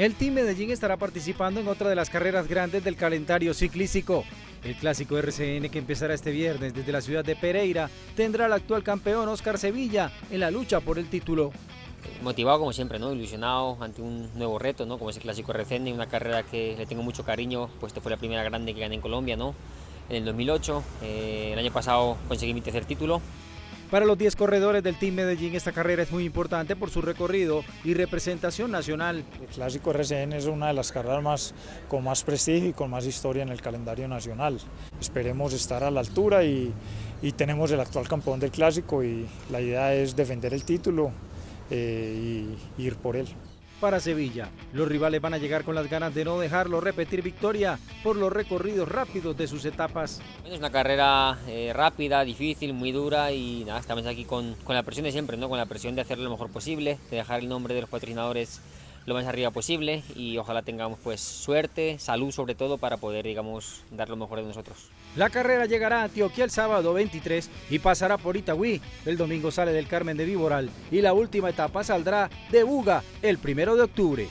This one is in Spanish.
El Team Medellín estará participando en otra de las carreras grandes del calendario ciclístico. El clásico RCN que empezará este viernes desde la ciudad de Pereira tendrá al actual campeón Oscar Sevilla en la lucha por el título. Motivado como siempre, ¿no? ilusionado ante un nuevo reto, ¿no? como es el clásico RCN, una carrera que le tengo mucho cariño, pues esta fue la primera grande que gané en Colombia, ¿no? en el 2008, eh, el año pasado conseguí mi tercer título para los 10 corredores del Team Medellín esta carrera es muy importante por su recorrido y representación nacional. El Clásico RCN es una de las carreras más, con más prestigio y con más historia en el calendario nacional. Esperemos estar a la altura y, tenemos el actual campeón del Clásico y la idea es defender el título eh, y ir por él para Sevilla. Los rivales van a llegar con las ganas de no dejarlo repetir victoria por los recorridos rápidos de sus etapas. Es una carrera eh, rápida, difícil, muy dura y nada, estamos aquí con, con, la presión de siempre, ¿no? con la presión de hacerlo lo mejor posible, de dejar el nombre de los patrocinadores lo más arriba posible y ojalá tengamos pues suerte, salud sobre todo para poder digamos dar lo mejor de nosotros. La carrera llegará a Antioquia el sábado 23 y pasará por Itagüí. El domingo sale del Carmen de Viboral y la última etapa saldrá de Buga el primero de octubre.